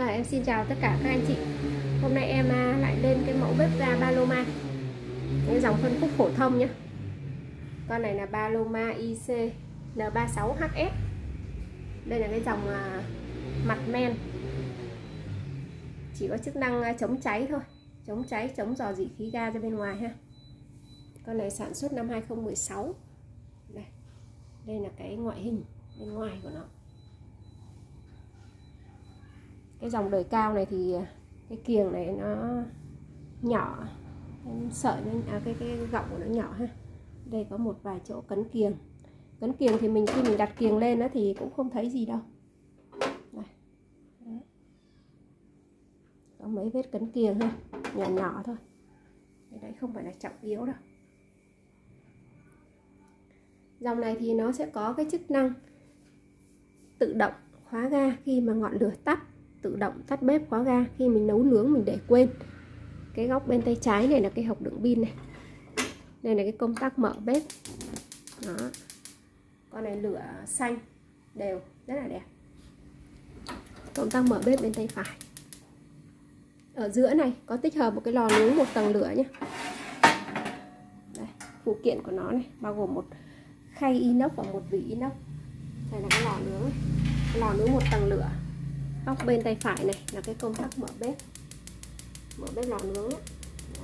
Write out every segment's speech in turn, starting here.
Và em xin chào tất cả các anh chị. Hôm nay em à, lại lên cái mẫu bếp ga Paloma Cái dòng phân khúc phổ thông nhé Con này là Paloma IC N36HS Đây là cái dòng à, mặt men. Chỉ có chức năng à, chống cháy thôi. Chống cháy, chống dò dỉ khí ga ra bên ngoài ha. Con này sản xuất năm 2016 Đây, đây là cái ngoại hình bên ngoài của nó cái dòng đời cao này thì à, cái kiềng này nó nhỏ. Sợi nó à, cái cái gọng của nó nhỏ ha. Đây có một vài chỗ cấn kiềng. Cấn kiềng thì mình khi mình đặt kiềng lên á thì cũng không thấy gì đâu. Đây. có mấy vết cấn kiềng ha. Nhỏ nhỏ thôi. Đấy không phải là trọng yếu đâu. Dòng này thì nó sẽ có cái chức năng tự động khóa ga khi mà ngọn lửa tắt tự động tắt bếp khóa ga khi mình nấu nướng mình để quên. Cái góc bên tay trái này là cái hộp đựng pin này. Đây là cái công tắc mở bếp. Đó. Con này lửa xanh đều rất là đẹp. Công tắc mở bếp bên tay phải. Ở giữa này có tích hợp một cái lò nướng một tầng lửa nhé đây, phụ kiện của nó này bao gồm một khay inox và một vỉ inox. Đây là cái lò nướng này. lò nướng một tầng lửa góc bên tay phải này là cái công tắc mở bếp. Mở bếp lò nướng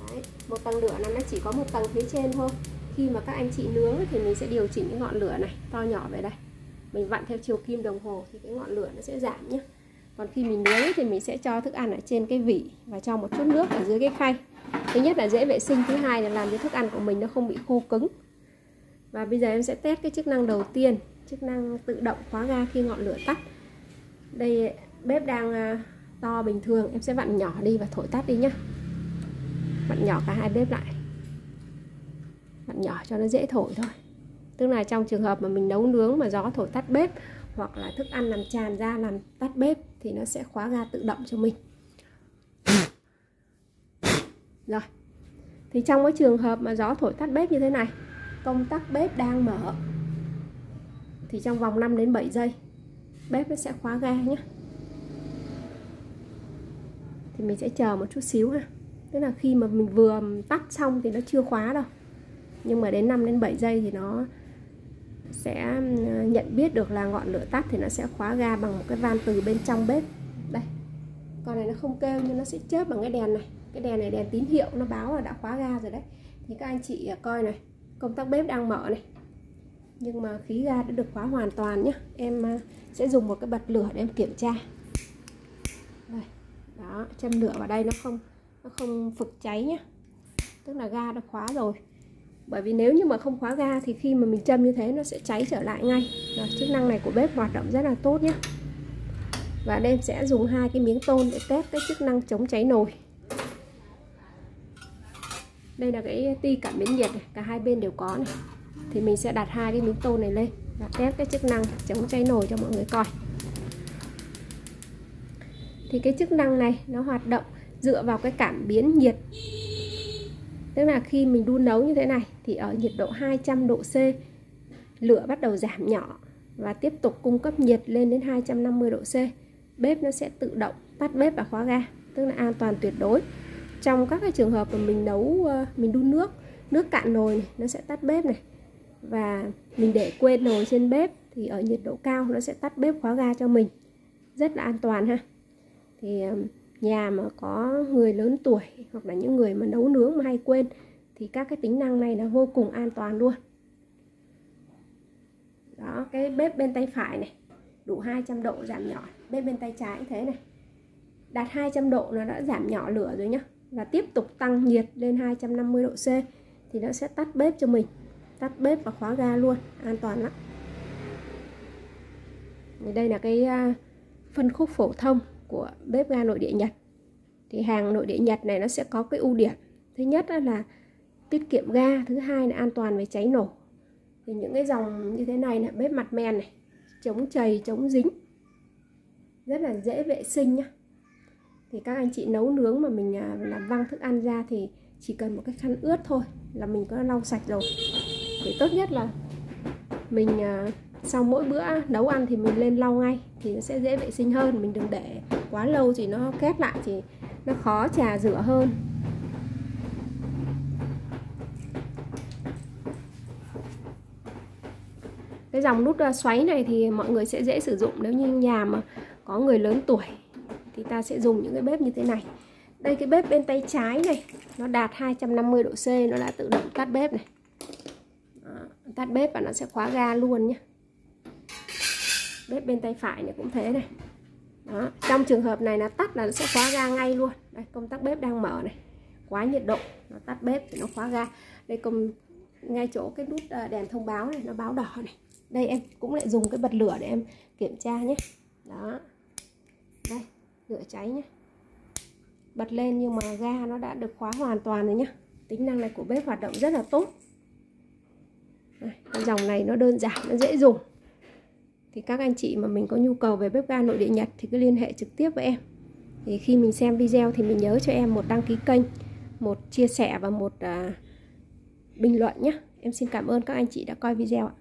Đấy. một tầng lửa là nó chỉ có một tầng phía trên thôi. Khi mà các anh chị nướng thì mình sẽ điều chỉnh cái ngọn lửa này, to nhỏ về đây. Mình vặn theo chiều kim đồng hồ thì cái ngọn lửa nó sẽ giảm nhé còn khi mình nướng thì mình sẽ cho thức ăn ở trên cái vỉ và cho một chút nước ở dưới cái khay. Thứ nhất là dễ vệ sinh, thứ hai là làm cho thức ăn của mình nó không bị khô cứng. Và bây giờ em sẽ test cái chức năng đầu tiên, chức năng tự động khóa ga khi ngọn lửa tắt. Đây bếp đang ờ, to bình thường. Em sẽ vặn nhỏ đi và thổi tắt đi nhá. Vặn nhỏ cả hai bếp lại. Vặn nhỏ cho nó dễ thổi thôi. Tức là trong trường hợp mà mình nấu nướng mà gió thổi tắt bếp hoặc là thức ăn làm tràn ra, làm tắt bếp thì nó sẽ khóa ga tự động cho mình. Rồi. Thì trong cái trường hợp mà gió thổi tắt bếp như thế này, công tắc bếp đang mở, thì trong vòng 5 đến 7 giây, bếp nó sẽ khóa ga nhé thì mình sẽ chờ một chút xíu ha tức là khi mà mình vừa tắt xong thì nó chưa khóa đâu. Nhưng mà đến 5 đến 7 giây thì nó sẽ ờ, nhận biết được là ngọn lửa tắt thì nó sẽ khóa ga bằng một cái van từ bên trong bếp. Đây. Con này nó không kêu nhưng nó sẽ chớp bằng cái đèn này. Cái đèn này, đèn tín hiệu nó báo là đã khóa ga rồi đấy. Thì các anh chị ờ, coi này. Công tắc bếp đang mở này. Nhưng mà khí ga đã được khóa hoàn toàn nhé em ờ, sẽ dùng một cái bật lửa để em kiểm tra đó châm lửa vào đây nó không nó không phực cháy nhá. Tức là ga đã khóa rồi. Bởi vì nếu như mà không khóa ga thì khi mà mình châm như thế nó sẽ cháy trở lại ngay. Rồi, chức năng này của bếp hoạt động rất là tốt nhé và đây sẽ dùng hai cái miếng tôn để test cái chức năng chống cháy nồi. Đây là cái ti cảm biến nhiệt này. cả hai bên đều có này. Thì mình sẽ đặt hai cái miếng tôn này lên và test cái chức năng chống cháy nồi cho mọi người coi thì cái chức năng này nó hoạt động dựa vào cái cảm biến nhiệt. Tức là khi mình đun nấu như thế này thì ở nhiệt độ 200 độ C lửa bắt đầu giảm nhỏ và tiếp tục cung cấp nhiệt lên đến 250 độ C. Bếp nó sẽ tự động tắt bếp và khóa ga tức là an toàn tuyệt đối. Trong các cái trường hợp mà mình nấu ờ, mình đun nước nước cạn nồi này, nó sẽ tắt bếp này. Và mình để quên nồi trên bếp thì ở nhiệt độ cao nó sẽ tắt bếp khóa ga cho mình. Rất là an toàn ha thì nhà mà có người lớn tuổi hoặc là những người mà nấu nướng mà hay quên thì các cái tính năng này là vô cùng an toàn luôn. Đó, cái bếp bên tay phải này, đủ 200 độ giảm nhỏ. Bếp bên tay trái cũng thế này, đạt 200 độ nó đã giảm nhỏ lửa rồi nhá, và tiếp tục tăng nhiệt lên 250 độ C thì nó sẽ tắt bếp cho mình, tắt bếp và khóa ga luôn, an toàn lắm. Đây là cái phân khúc phổ thông của bếp ga nội địa Nhật. Thì hàng nội địa Nhật này nó sẽ có cái ưu điểm. Thứ nhất là tiết kiệm ga, thứ hai là an toàn về cháy nổ. Thì những cái dòng như thế này là bếp mặt men này, chống chày, chống dính, rất là dễ vệ sinh nhá. Thì các anh chị nấu nướng mà mình à, làm văng thức ăn ra thì chỉ cần một cái khăn ướt thôi là mình có lau sạch rồi. Thì tốt nhất là mình à, sau mỗi bữa nấu ăn thì mình lên lau ngay thì nó sẽ dễ vệ sinh hơn. Mình đừng để quá lâu thì nó kết lại thì nó khó trà rửa hơn. Cái dòng nút à, xoáy này thì mọi người sẽ dễ sử dụng nếu như nhà mà có người lớn tuổi thì ta sẽ dùng những cái bếp như thế này. Đây cái bếp bên tay trái này nó đạt 250 độ C nó đã tự động tắt bếp này. Đó, tắt bếp và nó sẽ khóa ga luôn nhé. Bếp bên tay phải này cũng thế này đó trong trường hợp này là tắt là nó sẽ khóa ga ngay luôn. Đây công tắc bếp đang mở này. Quá nhiệt độ nó tắt bếp thì nó khóa ga. Đây công ngay chỗ cái nút ờ, đèn thông báo này nó báo đỏ này. Đây em cũng lại dùng cái bật lửa để em kiểm tra nhé. Đó. Đây lửa cháy nhé. Bật lên nhưng mà ga nó đã được khóa hoàn toàn rồi nhá. Tính năng này của bếp hoạt động rất là tốt. Đây, dòng này nó đơn giản nó dễ dùng thì các anh chị mà mình có nhu cầu về bếp ga nội địa Nhật thì cứ liên hệ trực tiếp với em. Thì khi mình xem video thì mình nhớ cho em một đăng ký kênh một chia sẻ và một uh, bình luận nhé em xin cảm ơn các anh chị đã coi video ạ.